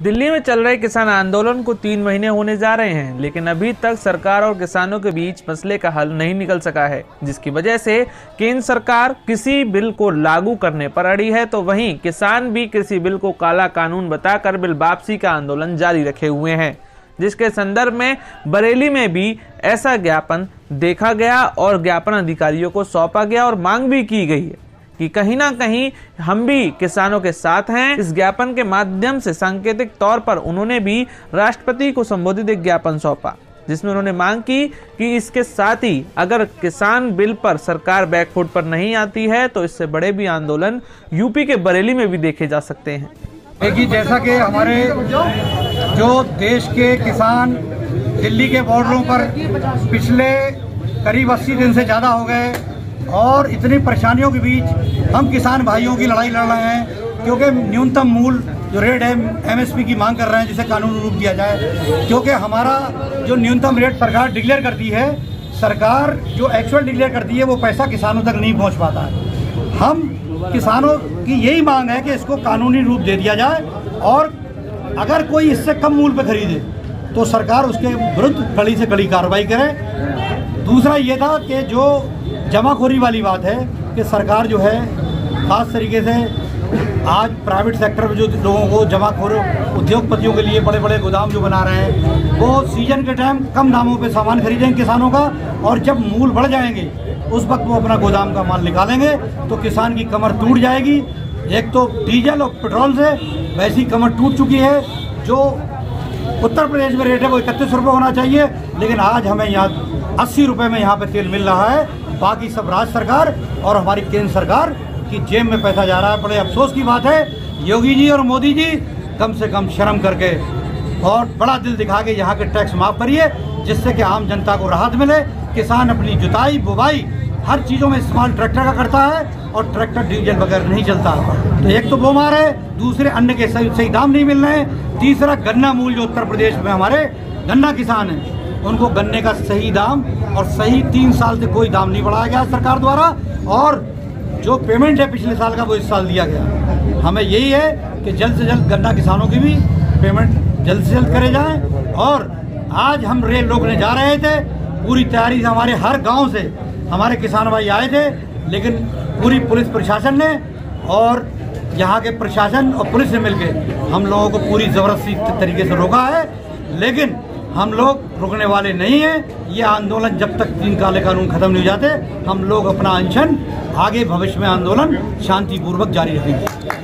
दिल्ली में चल रहे किसान आंदोलन को तीन महीने होने जा रहे हैं, लेकिन अभी तक सरकार और किसानों के बीच मसले का हल नहीं निकल सका है, जिसकी वजह से केंद्र सरकार किसी बिल को लागू करने पर अड़ी है। तो वहीं किसान भी किसी बिल को काला कानून बताकर बिल वापसी का आंदोलन जारी रखे हुए हैं, जिसके संदर्भ में बरेली में भी ऐसा ज्ञापन देखा गया और ज्ञापन अधिकारियों को सौंपा गया और मांग भी की गई है। कि कहीं ना कहीं हम भी किसानों के साथ हैं। इस ज्ञापन के माध्यम से सांकेतिक तौर पर उन्होंने भी राष्ट्रपति को संबोधित एक ज्ञापन सौंपा, जिसमें उन्होंने मांग की कि इसके साथ ही अगर किसान बिल पर सरकार बैकफुट पर नहीं आती है तो इससे बड़े भी आंदोलन यूपी के बरेली में भी देखे जा सकते हैं। देखिए, जैसा कि हमारे जो देश के किसान दिल्ली के बॉर्डरों पर पिछले करीब 80 दिन से ज़्यादा हो गए और इतनी परेशानियों के बीच हम किसान भाइयों की लड़ाई लड़ रहे हैं, क्योंकि न्यूनतम मूल जो रेट है एमएसपी की मांग कर रहे हैं, जिसे कानूनी रूप दिया जाए, क्योंकि हमारा जो न्यूनतम रेट सरकार डिक्लेयर करती है, सरकार जो एक्चुअल डिक्लेयर करती है, वो पैसा किसानों तक नहीं पहुँच पाता है। हम किसानों की यही मांग है कि इसको कानूनी रूप दे दिया जाए, और अगर कोई इससे कम मूल पर खरीदे तो सरकार उसके विरुद्ध कड़ी से कड़ी कार्रवाई करे। दूसरा ये था कि जो जमाखोरी वाली बात है कि सरकार जो है, ख़ास तरीके से आज प्राइवेट सेक्टर में जो लोगों को जमाखोर उद्योगपतियों के लिए बड़े बड़े गोदाम जो बना रहे हैं, वो सीज़न के टाइम कम दामों पे सामान खरीदेंगे किसानों का और जब मूल बढ़ जाएँगे, उस वक्त वो अपना गोदाम का माल निकालेंगे तो किसान की कमर टूट जाएगी। एक तो डीजल और पेट्रोल से वैसी कमर टूट चुकी है, जो उत्तर प्रदेश में रेट है वो इकतीस रुपये होना चाहिए, लेकिन आज हमें यहाँ अस्सी रुपये में यहाँ पर तेल मिल रहा है। बाकी सब राज्य सरकार और हमारी केंद्र सरकार की जेब में पैसा जा रहा है। बड़े अफसोस की बात है। योगी जी और मोदी जी कम से कम शर्म करके और बड़ा दिल दिखा के यहाँ के टैक्स माफ़ करिए, जिससे कि आम जनता को राहत मिले। किसान अपनी जुताई, बुवाई हर चीज़ों में इस्तेमाल ट्रैक्टर का करता है और ट्रैक्टर डीजल बगैर नहीं चलता। तो एक तो बोमार है, दूसरे अन्न के सही सही दाम नहीं मिल रहे हैं, तीसरा गन्ना मूल जो उत्तर प्रदेश में हमारे गन्ना किसान हैं। उनको गन्ने का सही दाम और सही तीन साल से कोई दाम नहीं बढ़ाया गया सरकार द्वारा और जो पेमेंट है पिछले साल का वो इस साल दिया गया। हमें यही है कि जल्द से जल्द गन्ना किसानों की भी पेमेंट जल्द से जल्द करे जाए और आज हम रेल रोकने जा रहे थे, पूरी तैयारी से हमारे हर गाँव से हमारे किसान भाई आए थे, लेकिन पूरी पुलिस प्रशासन ने और यहाँ के प्रशासन और पुलिस ने मिलकर हम लोगों को पूरी ज़बरदस्ती तरीके से रोका है। लेकिन हम लोग रुकने वाले नहीं हैं। ये आंदोलन जब तक तीन काले कानून खत्म नहीं हो जाते, हम लोग अपना अनशन, आगे भविष्य में आंदोलन शांतिपूर्वक जारी रखेंगे।